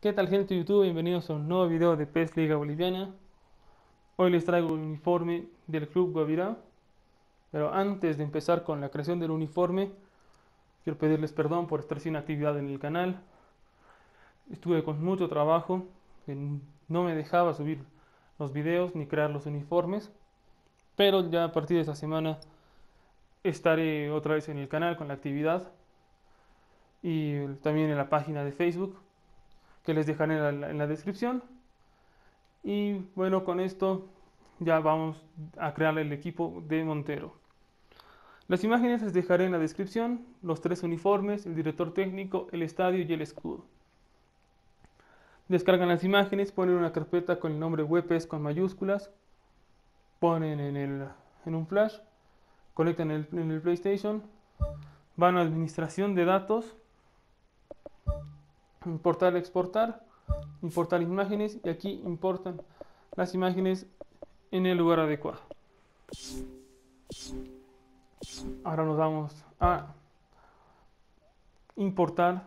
¿Qué tal gente de YouTube? Bienvenidos a un nuevo video de PES Liga Boliviana. Hoy les traigo el uniforme del Club Guavirá. Pero antes de empezar con la creación del uniforme, quiero pedirles perdón por estar sin actividad en el canal. Estuve con mucho trabajo, no me dejaba subir los videos ni crear los uniformes. Pero ya a partir de esta semana estaré otra vez en el canal con la actividad y también en la página de Facebook que les dejaré en la, descripción. Y bueno, con esto ya vamos a crear el equipo de Montero. Las imágenes les dejaré en la descripción, los tres uniformes, el director técnico, el estadio y el escudo. Descargan las imágenes, ponen una carpeta con el nombre WebES con mayúsculas, ponen en, el, en un flash, conectan en el PlayStation, van a administración de datos, importar, exportar, importar imágenes y aquí importan las imágenes en el lugar adecuado. Ahora nos vamos a importar,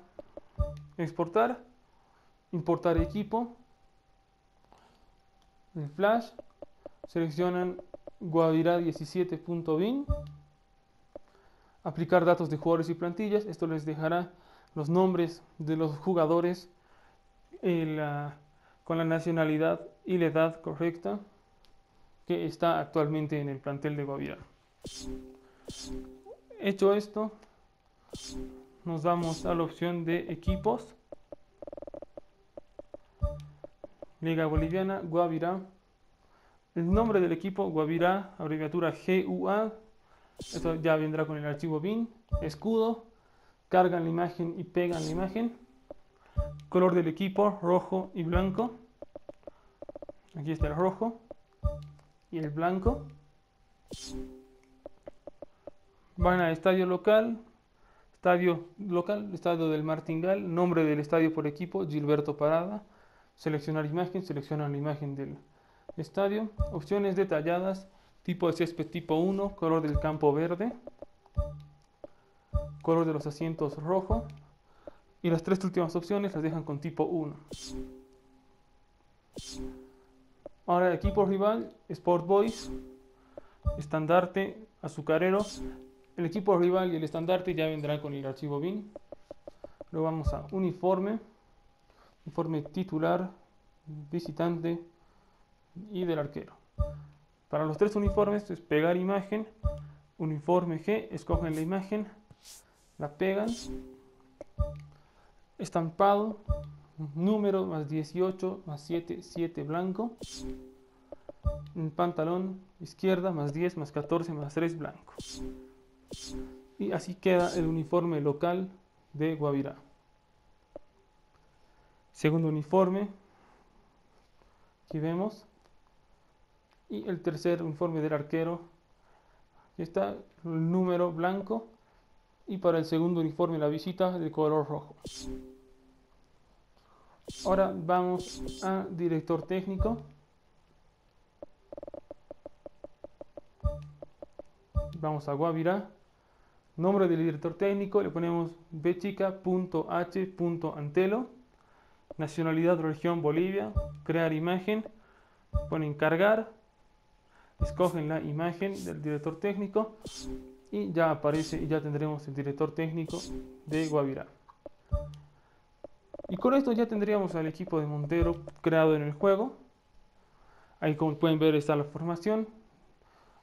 exportar, importar equipo, el flash, seleccionan Guavirá 17.bin, aplicar datos de jugadores y plantillas, esto les dejará los nombres de los jugadores con la nacionalidad y la edad correcta que está actualmente en el plantel de Guavirá. Hecho esto, nos vamos a la opción de equipos. Liga Boliviana, Guavirá. El nombre del equipo, Guavirá, abreviatura GUA. Esto ya vendrá con el archivo BIN. Escudo, cargan la imagen y pegan la imagen. Color del equipo, rojo y blanco. Aquí está el rojo y el blanco. Van a estadio local, estadio local, estadio del Martingal, nombre del estadio por equipo, Gilberto Parada. Seleccionar imagen, seleccionan la imagen del estadio. Opciones detalladas, tipo de césped tipo 1, color del campo verde color de los asientos rojo y las tres últimas opciones las dejan con tipo 1. Ahora el equipo rival, Sport Boys, estandarte, azucarero. El equipo rival y el estandarte ya vendrán con el archivo BIN. Luego vamos a uniforme, uniforme titular, visitante y del arquero. Para los tres uniformes es pegar imagen, uniforme G, escogen la imagen, la pegan, estampado, número más 18 más 7, 7 blanco, un pantalón izquierda más 10 más 14 más 3 blanco. Y así queda el uniforme local de Guavirá. Segundo uniforme, aquí vemos. Y el tercer uniforme del arquero, aquí está el número blanco y para el segundo uniforme la visita de color rojo. Ahora vamos a director técnico. Vamos a Guavirá. Nombre del director técnico le ponemos bechica.h.antelo. Nacionalidad región Bolivia. Crear imagen. Ponen cargar. Escogen la imagen del director técnico y ya aparece y ya tendremos el director técnico de Guavirá. Y con esto ya tendríamos al equipo de Montero creado en el juego. Ahí como pueden ver está la formación,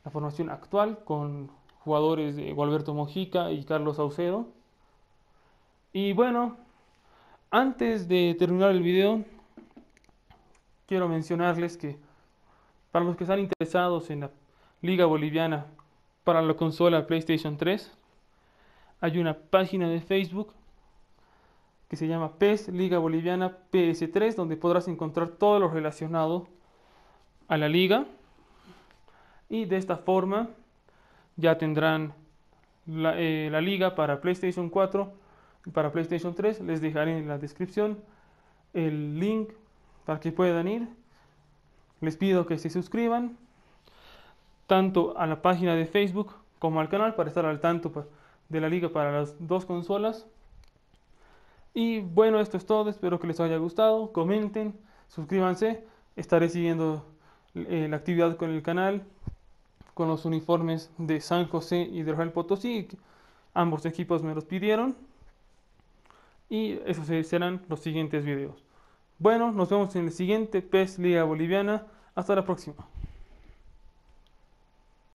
la formación actual con jugadores de Gualberto Mojica y Carlos Saucedo. Y bueno, antes de terminar el video, quiero mencionarles que para los que están interesados en la Liga Boliviana para la consola PlayStation 3. Hay una página de Facebook que se llama PES Liga Boliviana PS3, donde podrás encontrar todo lo relacionado a la liga. Y de esta forma ya tendrán la, eh, la liga para PlayStation 4 y para PlayStation 3. Les dejaré en la descripción el link para que puedan ir. Les pido que se suscriban tanto a la página de Facebook como al canal para estar al tanto de la liga para las dos consolas. Y bueno, esto es todo. Espero que les haya gustado. Comenten, suscríbanse. Estaré siguiendo eh, la actividad con el canal, con los uniformes de San José y de Real Potosí. Ambos equipos me los pidieron. Y esos serán los siguientes videos. Bueno, nos vemos en el siguiente PES Liga Boliviana. Hasta la próxima.